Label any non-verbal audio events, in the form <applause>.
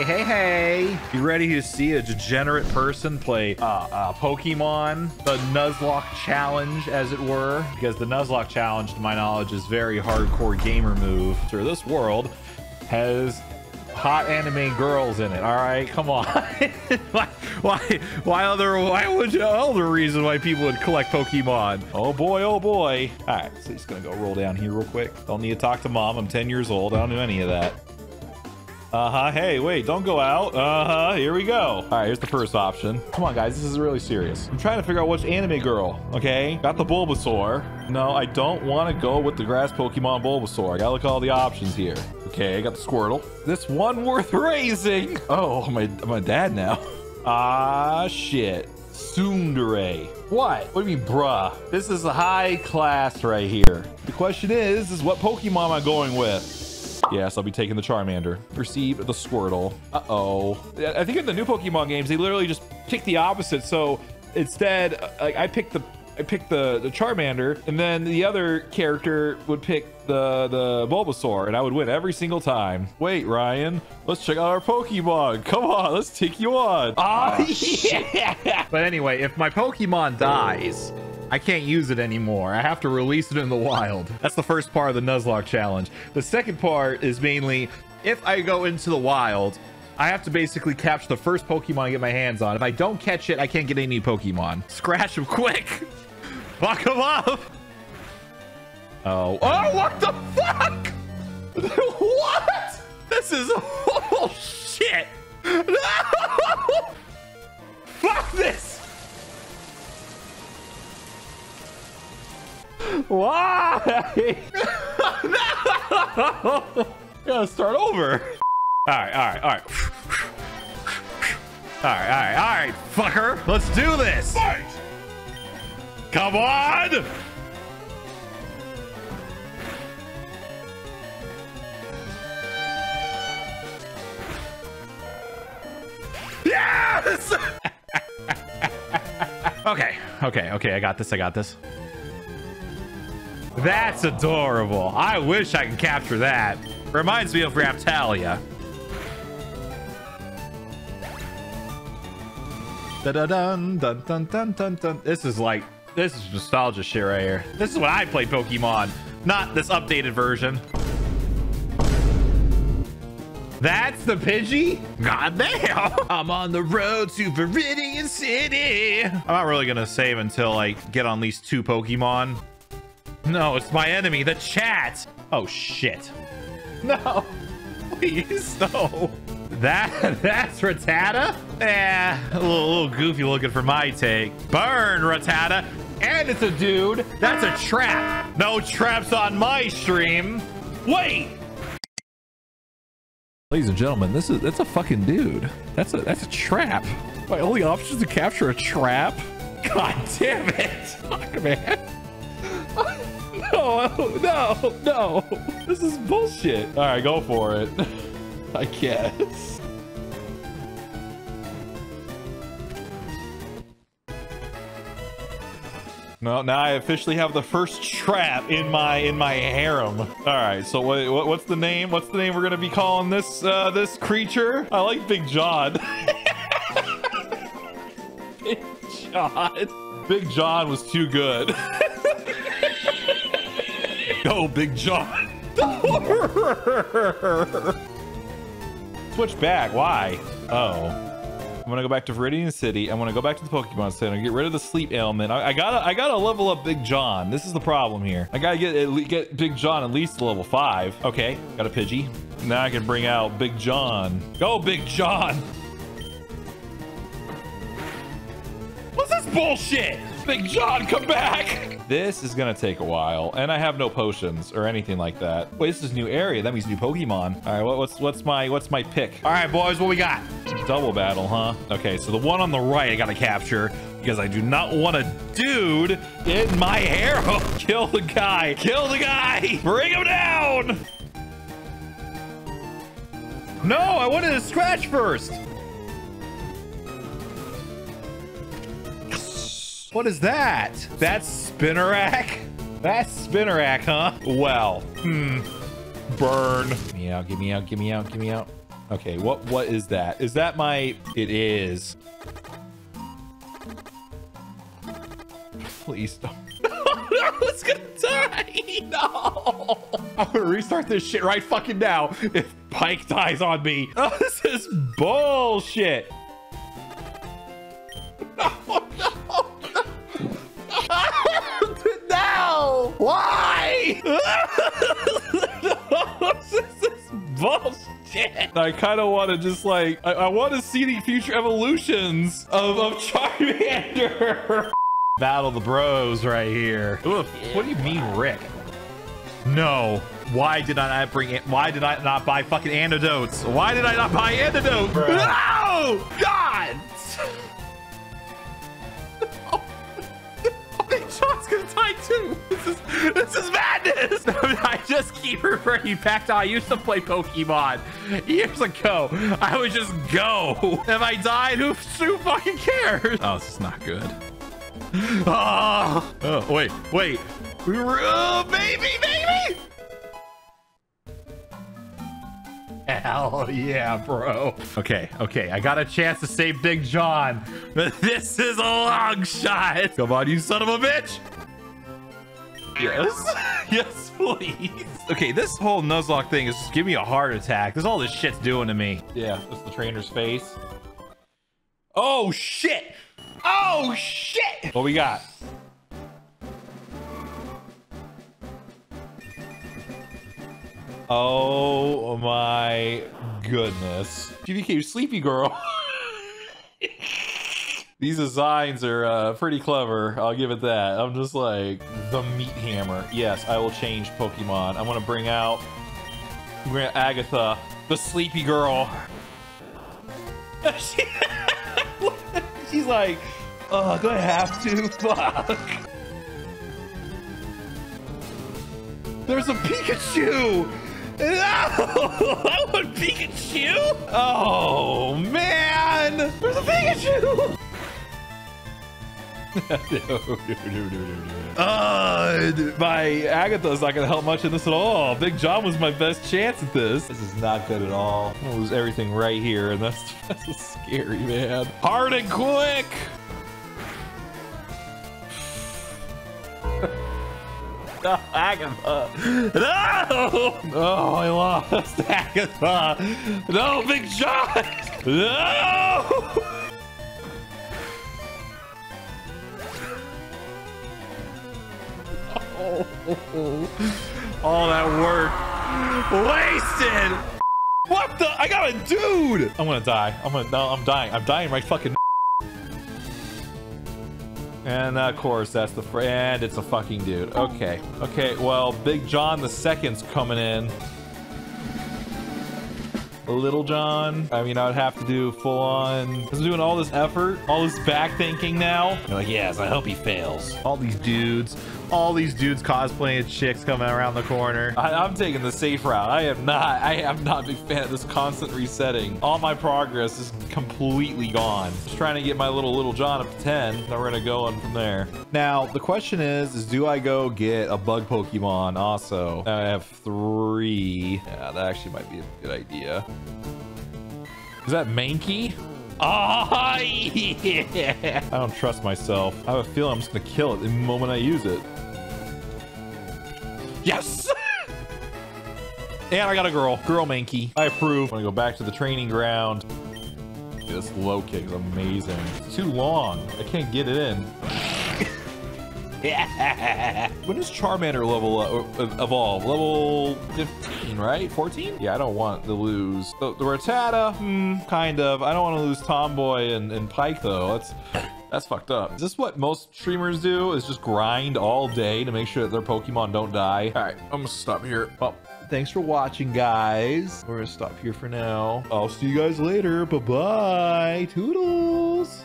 Hey, hey, hey. You ready to see a degenerate person play uh, uh, Pokemon? The Nuzlocke Challenge, as it were? Because the Nuzlocke Challenge, to my knowledge, is very hardcore gamer move. So this world has hot anime girls in it. All right, come on. <laughs> why, why, why other, why would you, other reason why people would collect Pokemon? Oh boy, oh boy. All right, so he's gonna go roll down here real quick. Don't need to talk to mom. I'm 10 years old. I don't do any of that. Uh-huh. Hey, wait, don't go out. Uh-huh. Here we go. All right, here's the first option. Come on, guys. This is really serious. I'm trying to figure out which anime girl, okay? Got the Bulbasaur. No, I don't want to go with the grass Pokemon Bulbasaur. I gotta look at all the options here. Okay, I got the Squirtle. This one worth <laughs> raising. Oh, my, my dad now. <laughs> Ah, shit. Tsundere. What? What do you mean, bruh? This is a high class right here. The question is, is what Pokemon am I going with? Yes, I'll be taking the Charmander. Receive the Squirtle. Uh-oh. I think in the new Pokemon games, they literally just pick the opposite. So instead, like I picked the I picked the the Charmander, and then the other character would pick the the Bulbasaur, and I would win every single time. Wait, Ryan, let's check out our Pokemon. Come on, let's take you on. Ah, <laughs> yeah. But anyway, if my Pokemon dies, I can't use it anymore. I have to release it in the wild. That's the first part of the Nuzlocke challenge. The second part is mainly if I go into the wild, I have to basically catch the first Pokemon I get my hands on. If I don't catch it, I can't get any Pokemon. Scratch him quick. <laughs> Fuck him up. Oh, oh, what the fuck? <laughs> what? This is, <laughs> oh shit. No! Why? <laughs> no! Gotta start over. All right, all right, all right. All right, all right, all right, fucker. Let's do this. Fight. Come on. Yes! <laughs> okay, okay, okay. I got this. I got this. That's adorable. I wish I could capture that. Reminds me of Raphtalia. Da dun dun dun dun dun dun. This is like this is nostalgia shit right here. This is when I played Pokemon, not this updated version. That's the Pidgey? God damn. <laughs> I'm on the road to Viridian City. I'm not really gonna save until I get on at least two Pokemon. No, it's my enemy, the chat. Oh, shit. No, <laughs> please, no. That, <laughs> that's Rattata? Eh, a little, little goofy looking for my take. Burn, Rattata. And it's a dude. That's a trap. No traps on my stream. Wait. Ladies and gentlemen, this is that's a fucking dude. That's a that's a trap. My only option is to capture a trap. God damn it. <laughs> Fuck, man. <laughs> No, no, no. This is bullshit. All right, go for it. <laughs> I guess. No, now I officially have the first trap in my in my harem. All right, so what, what what's the name? What's the name we're gonna be calling this uh, this creature? I like Big John. <laughs> Big John. Big John was too good. Go, Big John. <laughs> Switch back. Why? Oh. I'm gonna go back to Viridian City. I'm gonna go back to the Pokemon Center, get rid of the sleep ailment. I, I, gotta, I gotta level up Big John. This is the problem here. I gotta get get Big John at least to level five. Okay, got a Pidgey. Now I can bring out Big John. Go, Big John. What's this bullshit? Big John, come back! This is gonna take a while, and I have no potions or anything like that. Wait, this is new area. That means new Pokemon. All right, what, what's what's my what's my pick? All right, boys, what we got? Double battle, huh? Okay, so the one on the right I gotta capture because I do not want a dude in my arrow. <laughs> Oh, kill the guy. Kill the guy. <laughs> Bring him down. No, I wanted to scratch first. What is that? That's Spinarak? That's Spinarak, huh? Well, hmm. Burn. Give me out, give me out, give me out, give me out. Okay, what what is that? Is that my... It is. Please don't. <laughs> it's gonna die. <laughs> No. I'm gonna restart this shit right fucking now. If Pike dies on me. <laughs> Oh, this is bullshit. Why? this is bullshit. I kind of want to just like, I, I want to see the future evolutions of, of Charmander. <laughs> Battle the bros right here. Ooh, what do you mean, Rick? No. Why did I not bring it? Why did I not buy fucking antidotes? Why did I not buy antidotes? No! God! Die too. This is this is madness. <laughs> I just keep referring back to I used to play Pokemon years ago. I would just go. <laughs> If I died, who, who fucking cares? Oh, this is not good. Oh, <laughs> oh wait, wait. Oh, baby, baby! Hell yeah, bro. Okay, okay. I got a chance to save Big John. But this is a long shot. Come on, you son of a bitch. Yes. <laughs> yes, please. Okay, this whole Nuzlocke thing is just giving me a heart attack. This all this shit's doing to me. Yeah, that's the trainer's face. Oh, shit. Oh, shit! What we got? Oh my goodness. GVK, sleepy girl. <laughs> These designs are uh, pretty clever. I'll give it that. I'm just like, the meat hammer. Yes, I will change Pokemon. I'm gonna bring out, Agatha, the sleepy girl. <laughs> She's like, ugh, do I have to? <laughs> Fuck. There's a Pikachu! No! <laughs> I want Pikachu! Oh, man! There's a Pikachu! Uh, my Agatha's not gonna help much in this at all. Big John was my best chance at this. This is not good at all. I'm gonna lose everything right here, and that's, <laughs> that's scary, man. Hard and quick! <laughs> Agatha. No! Oh, I lost <laughs> Agatha. No, Big John. No! <laughs> all that work wasted. What the? I got a dude. I'm gonna die. I'm gonna. No, I'm dying. I'm dying right fucking. And of course, that's the friend. It's a fucking dude. Okay. Okay, well, Big John the Second's coming in. Little John. I mean, I would have to do full on. I'm doing all this effort, all this back thinking now. Like, yes, I hope he fails. All these dudes, all these dudes cosplaying chicks coming around the corner. I, am taking the safe route. I am not. I am not a big fan of this constant resetting. All my progress is completely gone. Just trying to get my little little John up to 10. Now we're gonna go on from there. Now the question is, is do I go get a bug Pokemon also? I have three. Yeah, that actually might be a good idea. Is that Mankey? Ah, <laughs> oh, yeah. I don't trust myself. I have a feeling I'm just gonna kill it the moment I use it. Yes! <laughs> and I got a girl. Girl Mankey. I approve. I'm gonna go back to the training ground. This low kick is amazing. It's too long. I can't get it in. <laughs> when does Charmander level uh, evolve? Level 15, right? 14? Yeah, I don't want to lose. The, the Rattata, hmm, kind of. I don't want to lose Tomboy and, and Pike, though. That's that's fucked up. Is this what most streamers do? Is just grind all day to make sure that their Pokemon don't die? All right, I'm gonna stop here. Well, thanks for watching, guys. We're gonna stop here for now. I'll see you guys later. Bye-bye. Toodles.